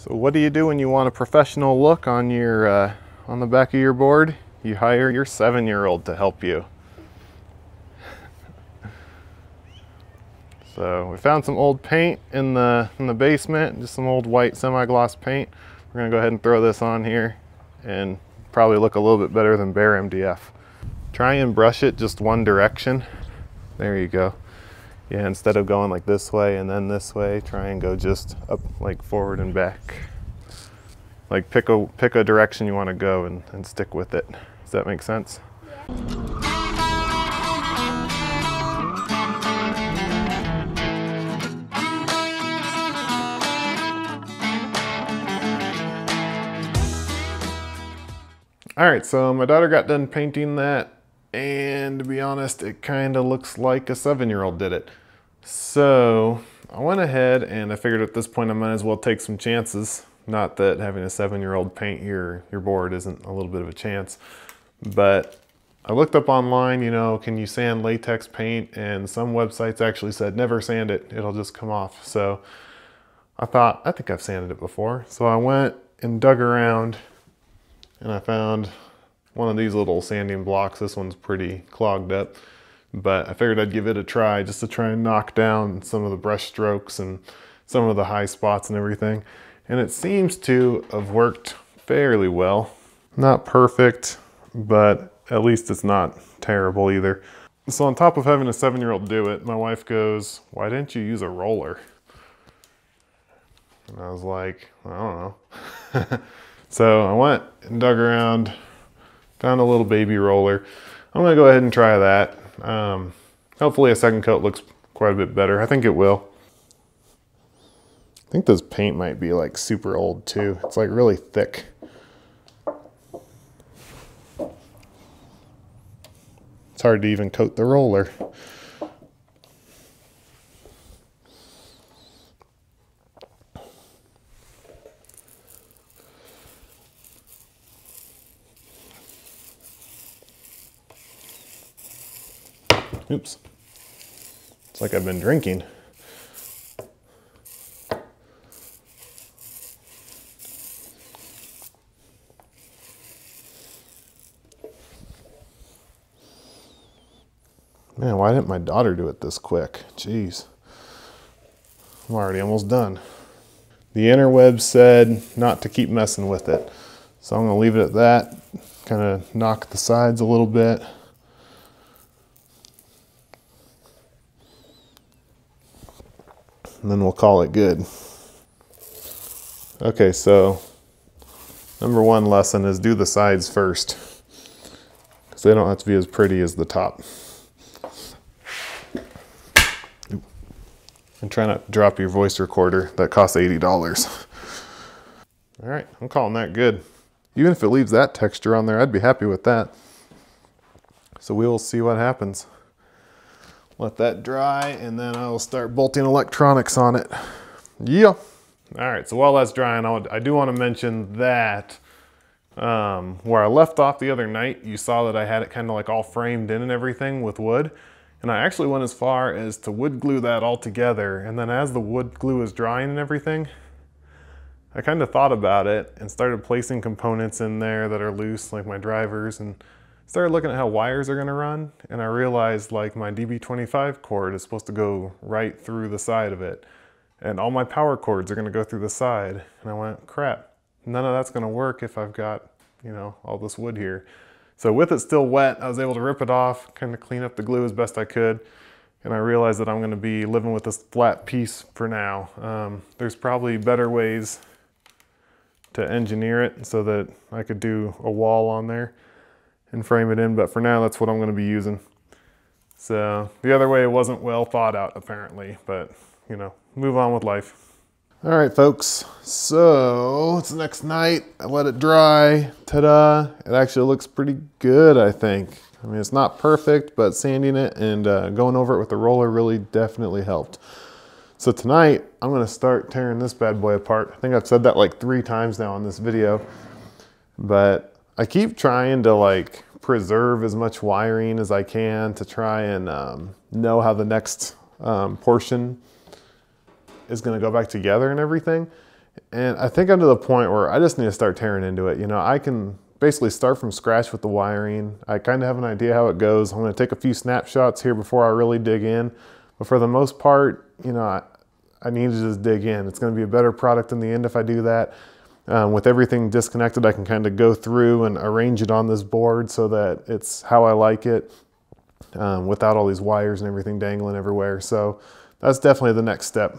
So what do you do when you want a professional look on your uh, on the back of your board? You hire your seven-year-old to help you. so we found some old paint in the in the basement, just some old white semi-gloss paint. We're gonna go ahead and throw this on here and probably look a little bit better than bare MDF. Try and brush it just one direction. There you go. Yeah, instead of going like this way and then this way, try and go just up like forward and back. Like pick a pick a direction you want to go and, and stick with it. Does that make sense? All right, so my daughter got done painting that and to be honest, it kind of looks like a seven-year-old did it. So I went ahead and I figured at this point I might as well take some chances. Not that having a seven-year-old paint your, your board isn't a little bit of a chance, but I looked up online, you know, can you sand latex paint? And some websites actually said, never sand it, it'll just come off. So I thought, I think I've sanded it before. So I went and dug around and I found one of these little sanding blocks. This one's pretty clogged up, but I figured I'd give it a try just to try and knock down some of the brush strokes and some of the high spots and everything. And it seems to have worked fairly well. Not perfect, but at least it's not terrible either. So on top of having a seven-year-old do it, my wife goes, why didn't you use a roller? And I was like, I don't know. so I went and dug around, found a little baby roller. I'm gonna go ahead and try that. Um, hopefully a second coat looks quite a bit better. I think it will. I think this paint might be like super old too. It's like really thick. It's hard to even coat the roller. Oops. It's like I've been drinking. Man, why didn't my daughter do it this quick? Jeez. I'm already almost done. The interweb said not to keep messing with it. So I'm gonna leave it at that. Kind of knock the sides a little bit. And then we'll call it good. Okay, so number one lesson is do the sides first because they don't have to be as pretty as the top. And try not to drop your voice recorder that costs $80. All right, I'm calling that good. Even if it leaves that texture on there, I'd be happy with that. So we'll see what happens. Let that dry and then I'll start bolting electronics on it. Yeah. All right, so while that's drying, I do want to mention that um, where I left off the other night, you saw that I had it kind of like all framed in and everything with wood. And I actually went as far as to wood glue that all together. And then as the wood glue is drying and everything, I kind of thought about it and started placing components in there that are loose, like my drivers and started looking at how wires are gonna run and I realized like my DB25 cord is supposed to go right through the side of it and all my power cords are gonna go through the side. And I went, crap, none of that's gonna work if I've got, you know, all this wood here. So with it still wet, I was able to rip it off, kind of clean up the glue as best I could. And I realized that I'm gonna be living with this flat piece for now. Um, there's probably better ways to engineer it so that I could do a wall on there and frame it in, but for now, that's what I'm gonna be using. So the other way wasn't well thought out apparently, but you know, move on with life. All right, folks, so it's the next night. I let it dry, ta-da. It actually looks pretty good, I think. I mean, it's not perfect, but sanding it and uh, going over it with the roller really definitely helped. So tonight, I'm gonna start tearing this bad boy apart. I think I've said that like three times now on this video, but I keep trying to like preserve as much wiring as I can to try and um, know how the next um, portion is going to go back together and everything. And I think I'm to the point where I just need to start tearing into it. You know, I can basically start from scratch with the wiring. I kind of have an idea how it goes. I'm going to take a few snapshots here before I really dig in. But for the most part, you know, I, I need to just dig in. It's going to be a better product in the end if I do that. Um, with everything disconnected, I can kind of go through and arrange it on this board so that it's how I like it um, without all these wires and everything dangling everywhere. So that's definitely the next step.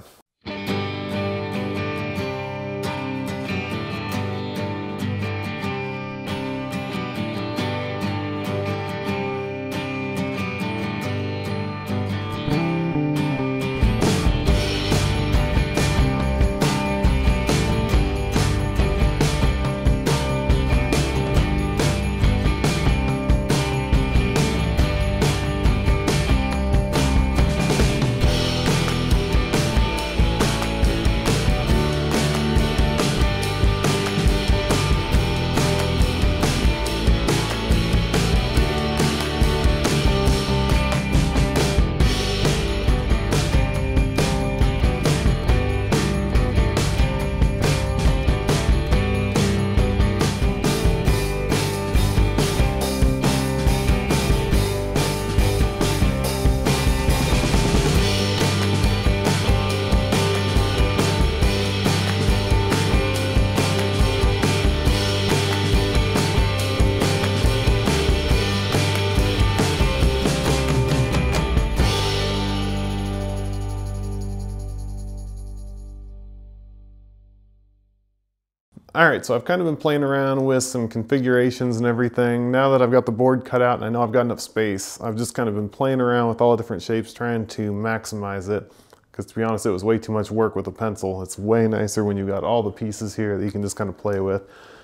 All right, so I've kind of been playing around with some configurations and everything. Now that I've got the board cut out and I know I've got enough space, I've just kind of been playing around with all the different shapes, trying to maximize it. Because to be honest, it was way too much work with a pencil. It's way nicer when you've got all the pieces here that you can just kind of play with.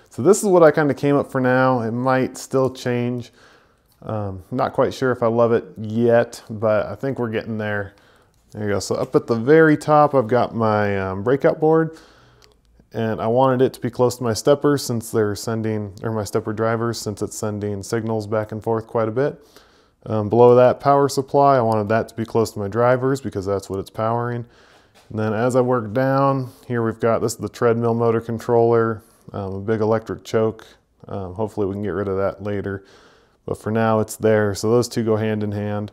So this is what I kind of came up for now. It might still change. Um, not quite sure if I love it yet, but I think we're getting there. There you go. So up at the very top, I've got my um, breakout board and I wanted it to be close to my stepper since they're sending, or my stepper drivers, since it's sending signals back and forth quite a bit. Um, below that power supply, I wanted that to be close to my drivers because that's what it's powering. And then as I work down, here we've got, this is the treadmill motor controller, um, a big electric choke. Um, hopefully we can get rid of that later. But for now it's there, so those two go hand in hand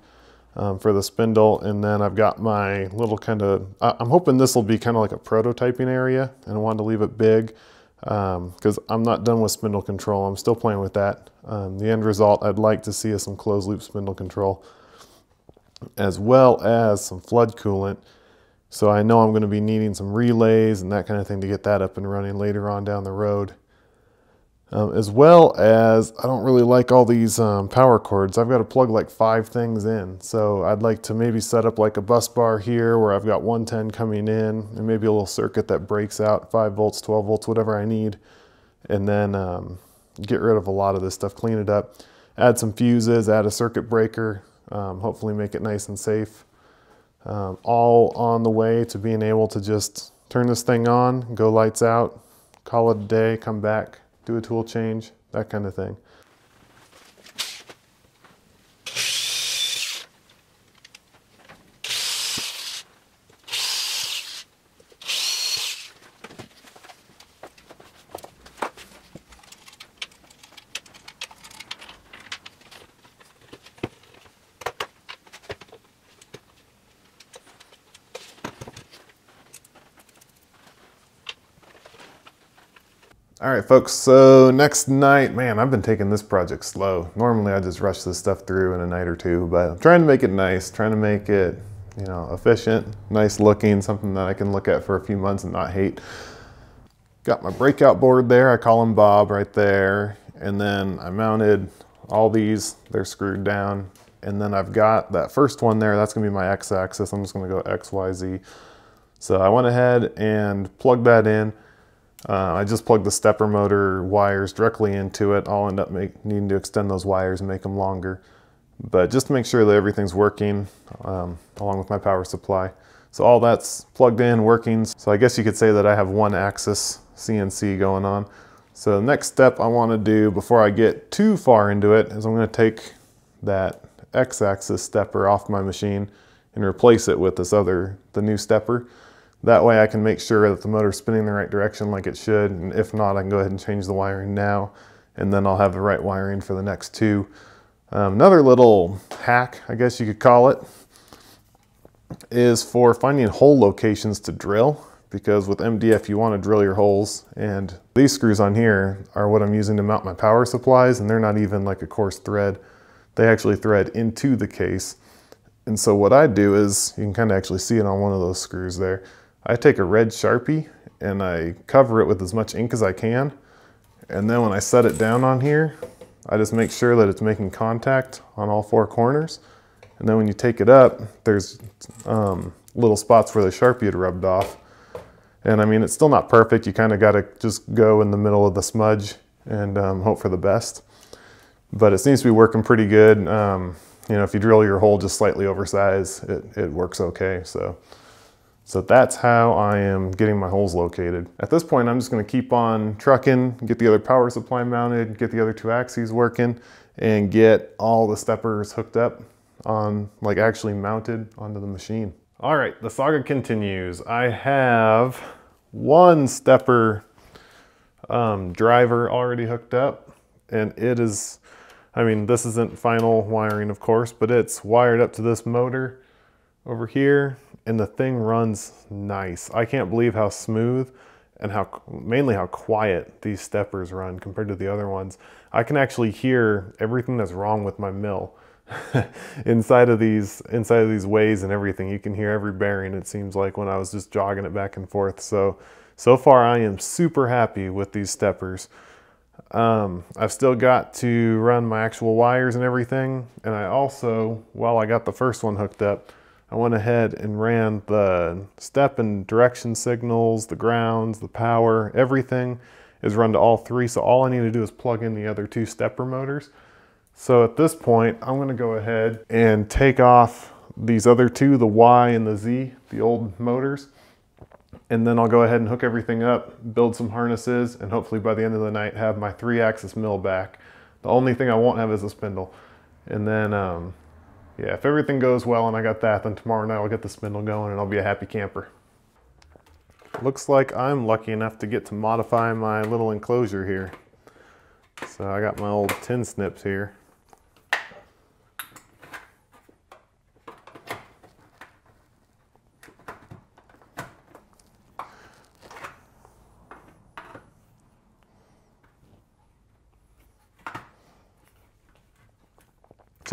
um, for the spindle. And then I've got my little kind of, I'm hoping this will be kind of like a prototyping area and I wanted to leave it big because um, I'm not done with spindle control. I'm still playing with that. Um, the end result, I'd like to see is some closed loop spindle control as well as some flood coolant. So I know I'm going to be needing some relays and that kind of thing to get that up and running later on down the road. Um, as well as I don't really like all these um, power cords. I've got to plug like five things in. So I'd like to maybe set up like a bus bar here where I've got 110 coming in and maybe a little circuit that breaks out 5 volts, 12 volts, whatever I need. And then um, get rid of a lot of this stuff, clean it up, add some fuses, add a circuit breaker, um, hopefully make it nice and safe. Um, all on the way to being able to just turn this thing on, go lights out, call it a day, come back, do a tool change, that kind of thing. All right, folks, so next night, man, I've been taking this project slow. Normally I just rush this stuff through in a night or two, but I'm trying to make it nice, trying to make it, you know, efficient, nice looking, something that I can look at for a few months and not hate. Got my breakout board there, I call him Bob right there. And then I mounted all these, they're screwed down. And then I've got that first one there, that's gonna be my X axis. I'm just gonna go X, Y, Z. So I went ahead and plugged that in. Uh, I just plugged the stepper motor wires directly into it. I'll end up make, needing to extend those wires and make them longer. But just to make sure that everything's working um, along with my power supply. So all that's plugged in, working. So I guess you could say that I have one axis CNC going on. So the next step I want to do before I get too far into it is I'm going to take that X-axis stepper off my machine and replace it with this other, the new stepper. That way I can make sure that the motor's spinning the right direction like it should. And if not, I can go ahead and change the wiring now and then I'll have the right wiring for the next two. Um, another little hack, I guess you could call it, is for finding hole locations to drill because with MDF you want to drill your holes and these screws on here are what I'm using to mount my power supplies and they're not even like a coarse thread. They actually thread into the case. And so what I do is, you can kind of actually see it on one of those screws there. I take a red Sharpie and I cover it with as much ink as I can. And then when I set it down on here, I just make sure that it's making contact on all four corners. And then when you take it up, there's um, little spots where the Sharpie had rubbed off. And I mean, it's still not perfect. You kind of got to just go in the middle of the smudge and um, hope for the best. But it seems to be working pretty good. Um, you know, if you drill your hole just slightly oversized, it, it works okay. So, so that's how I am getting my holes located. At this point, I'm just gonna keep on trucking, get the other power supply mounted, get the other two axes working, and get all the steppers hooked up on, like actually mounted onto the machine. All right, the saga continues. I have one stepper um, driver already hooked up, and it is I mean, this isn't final wiring, of course, but it's wired up to this motor over here, and the thing runs nice. I can't believe how smooth and how mainly how quiet these steppers run compared to the other ones. I can actually hear everything that's wrong with my mill. inside of these inside of these ways and everything you can hear every bearing it seems like when I was just jogging it back and forth so so far I am super happy with these steppers um, I've still got to run my actual wires and everything. And I also, while I got the first one hooked up, I went ahead and ran the step and direction signals, the grounds, the power, everything is run to all three. So all I need to do is plug in the other two stepper motors. So at this point, I'm gonna go ahead and take off these other two, the Y and the Z, the old motors and then I'll go ahead and hook everything up, build some harnesses, and hopefully by the end of the night have my three axis mill back. The only thing I won't have is a spindle. And then, um, yeah, if everything goes well and I got that, then tomorrow night I'll get the spindle going and I'll be a happy camper. Looks like I'm lucky enough to get to modify my little enclosure here. So I got my old tin snips here.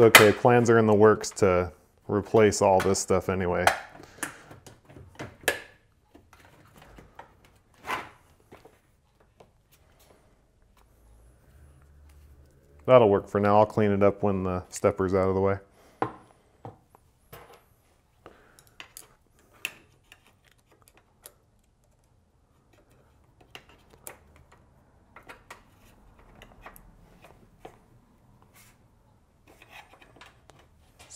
Okay, plans are in the works to replace all this stuff anyway. That'll work for now. I'll clean it up when the stepper's out of the way.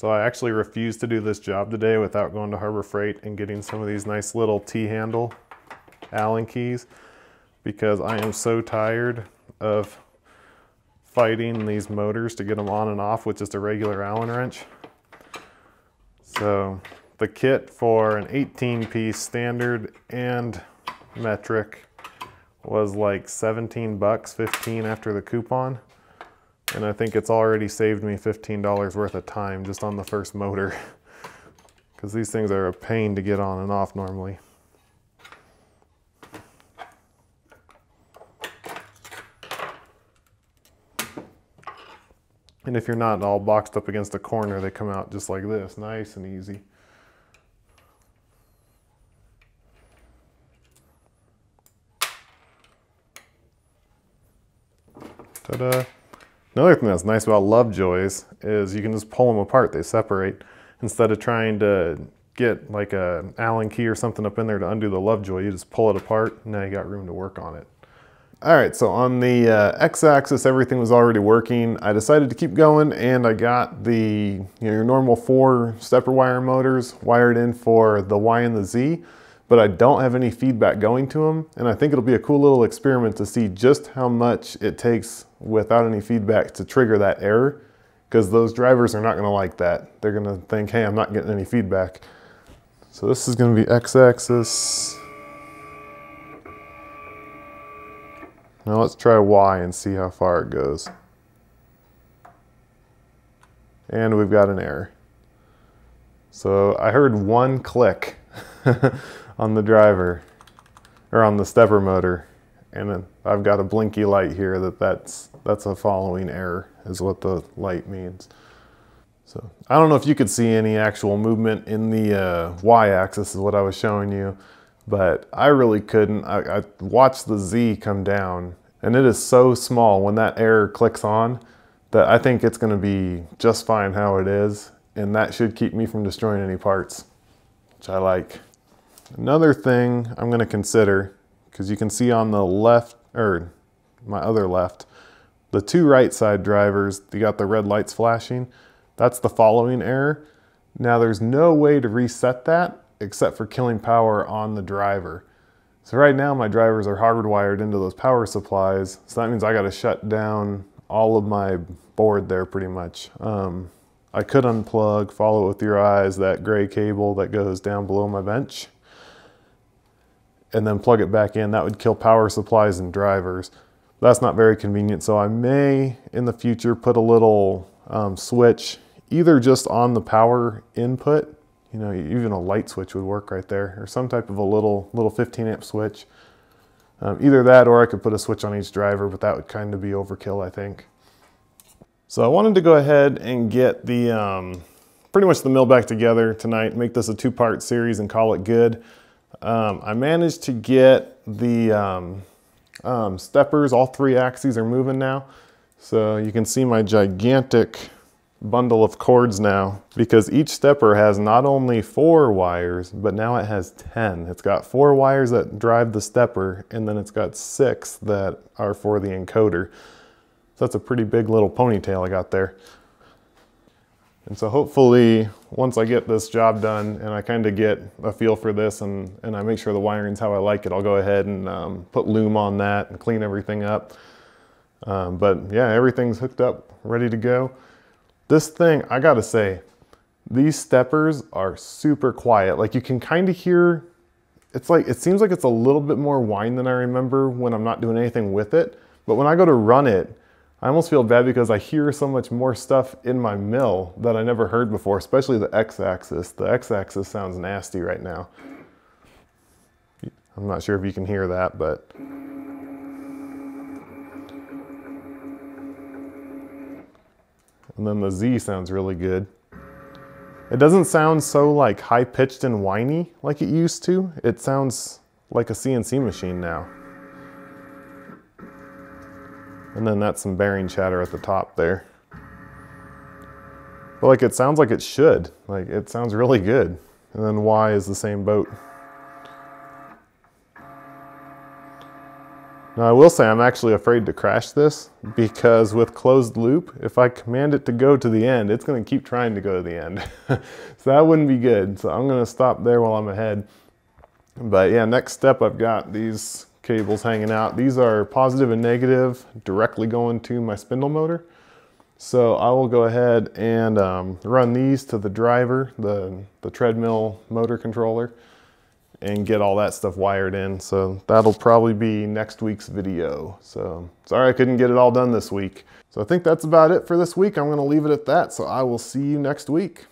So I actually refused to do this job today without going to Harbor Freight and getting some of these nice little T-handle Allen keys because I am so tired of fighting these motors to get them on and off with just a regular Allen wrench. So the kit for an 18 piece standard and metric was like 17 bucks, 15 after the coupon. And I think it's already saved me $15 worth of time just on the first motor because these things are a pain to get on and off normally. And if you're not all boxed up against a corner, they come out just like this, nice and easy. Ta-da! Another thing that's nice about Lovejoys is you can just pull them apart. They separate instead of trying to get like a Allen key or something up in there to undo the Lovejoy. You just pull it apart. And now you got room to work on it. All right, so on the uh, x-axis, everything was already working. I decided to keep going and I got the you know, your normal four stepper wire motors wired in for the Y and the Z but I don't have any feedback going to them. And I think it'll be a cool little experiment to see just how much it takes without any feedback to trigger that error because those drivers are not gonna like that. They're gonna think, hey, I'm not getting any feedback. So this is gonna be x-axis. Now let's try Y and see how far it goes. And we've got an error. So I heard one click on the driver or on the stepper motor and then I've got a blinky light here that that's that's a following error is what the light means. So I don't know if you could see any actual movement in the uh, y-axis is what I was showing you, but I really couldn't. I, I watched the Z come down and it is so small when that error clicks on that I think it's gonna be just fine how it is and that should keep me from destroying any parts, which I like. Another thing I'm gonna consider, because you can see on the left, or my other left, the two right side drivers, you got the red lights flashing. That's the following error. Now there's no way to reset that except for killing power on the driver. So right now my drivers are hardwired into those power supplies. So that means I gotta shut down all of my board there pretty much. Um, I could unplug, follow with your eyes, that gray cable that goes down below my bench and then plug it back in. That would kill power supplies and drivers. That's not very convenient. So I may in the future put a little um, switch either just on the power input, you know, even a light switch would work right there or some type of a little, little 15 amp switch. Um, either that or I could put a switch on each driver, but that would kind of be overkill, I think. So I wanted to go ahead and get the um, pretty much the mill back together tonight, make this a two-part series and call it good. Um, I managed to get the um, um, steppers, all three axes are moving now. So you can see my gigantic bundle of cords now because each stepper has not only four wires, but now it has 10. It's got four wires that drive the stepper and then it's got six that are for the encoder. So that's a pretty big little ponytail I got there. And so hopefully once I get this job done and I kind of get a feel for this and, and I make sure the wiring's how I like it, I'll go ahead and um, put loom on that and clean everything up. Um, but yeah, everything's hooked up, ready to go. This thing, I gotta say, these steppers are super quiet. Like you can kind of hear, it's like, it seems like it's a little bit more whine than I remember when I'm not doing anything with it. But when I go to run it, I almost feel bad because I hear so much more stuff in my mill that I never heard before, especially the x-axis. The x-axis sounds nasty right now. I'm not sure if you can hear that, but. And then the Z sounds really good. It doesn't sound so like high pitched and whiny like it used to. It sounds like a CNC machine now. And then that's some bearing chatter at the top there. But like it sounds like it should. Like it sounds really good. And then Y is the same boat. Now I will say I'm actually afraid to crash this because with closed loop, if I command it to go to the end, it's gonna keep trying to go to the end. so that wouldn't be good. So I'm gonna stop there while I'm ahead. But yeah, next step I've got these cables hanging out. These are positive and negative directly going to my spindle motor. So I will go ahead and um, run these to the driver, the, the treadmill motor controller, and get all that stuff wired in. So that'll probably be next week's video. So sorry I couldn't get it all done this week. So I think that's about it for this week. I'm gonna leave it at that. So I will see you next week.